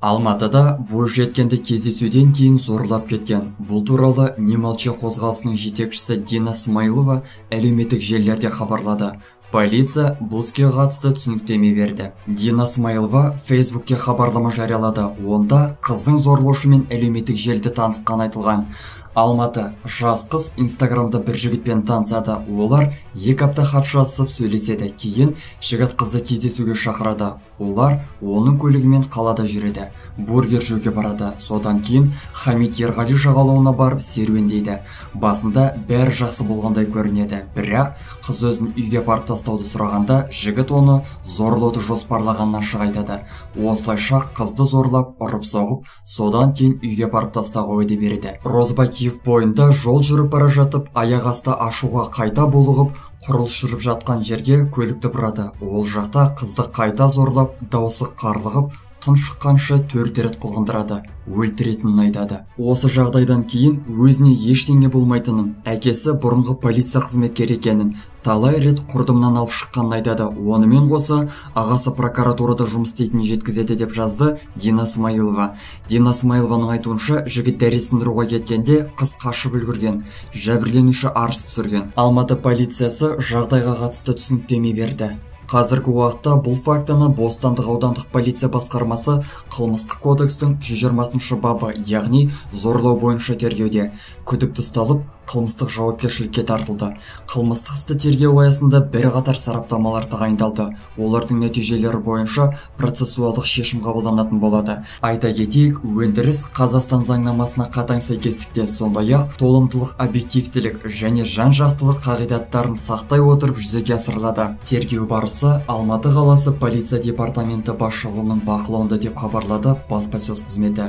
алматыда бойжеткенді кездесуден кейін зорлап кеткен. Бұл туралы не молчи қозғалысының жетекшісі дина смайылова әлеуметтік желілерде хабарлады. Полиция бұл іске қатысты түсініктеме берді. Дина смайылова фейсбукте хабарлама жариялады. Онда қыздың зорлаушымен әлеуметтік желіде танысқаны айтылған. Алматы жас қыз инстаграмда бір жігітпен танысады. Олар екі апта хат жазысып сөйлеседі. Кейін жігіт қызды кездесуге шақырады. Олар оның көлігімен қалада жүреді. Бургер жеуге барады. Содан кейін хамит ерғали жағалауына барып серуендейді. Басында бәрі жақсы болғандай көрінеді. Бірақ қыз өзін үйге апарып тастауды сұрағанда жігіт оны зорлауды жоспарлағанын ашық айтады. Осылайша қызды зорлап ұрып соғып содан кейін үйге апарып тастауға уәде береді. Розыбай киев бойында жол жүріп бара жатып аяқ асты ашуға қайта булығып құрылыс жүріп жатқан жерге көлікті бұрады. Ол жақта қызды қайта зорлап дауысы қарлығып тұншыққанша төрт рет қылғындырады өлтіретінін айтады. Осы жағдайдан кейін өзіне ештеңе болмайтынын әкесі бұрынғы полиция қызметкері екенін талай рет құрдымнан алып шыққанын айтады. Онымен қоса ағасы прокуратурада жұмыс істейтінін жеткізеді деп жазды дина смайылова. Дина смайылованың айтуынша жігіт тындыруға кеткенде қыз қашып үлгерген жәбірленуші арыз түсірген. Алматы полициясы жағдайға қатысты түсініктеме берді. Қазіргі уақытта бұл фактіні бостандық аудандық полиция басқармасы қылмыстық кодекстің 120 бабы яғни зорлау бойынша тергеуде. Күдікті ұсталып қылмыстық жауапкершілікке тартылды. Қылмыстық істі тергеу аясында бірқатар сараптамалар тағайындалды. Олардың нәтижелері бойынша процессуалдық шешім қабылданатын болады. Айта кетейік өндіріс қазақстан заңнамасына қатаң сәйкестікте сондай ақ толымдылық объективтілік және жан жақтылық қағидаттарын сақтай отырып жүзеге асырылады. Тергеу барысы алматы қаласы полиция департаменті басшылығының бақылауында деп хабарлады баспасөз қызметі.